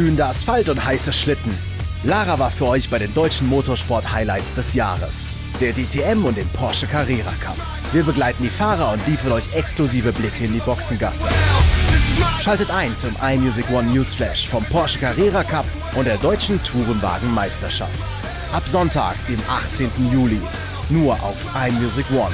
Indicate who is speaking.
Speaker 1: glühender Asphalt und heiße Schlitten. Lara war für euch bei den deutschen Motorsport-Highlights des Jahres, der DTM und dem Porsche Carrera Cup. Wir begleiten die Fahrer und liefern euch exklusive Blicke in die Boxengasse. Schaltet ein zum iMusic One Newsflash vom Porsche Carrera Cup und der deutschen Tourenwagenmeisterschaft. Ab Sonntag, dem 18. Juli. Nur auf iMusic One.